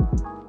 you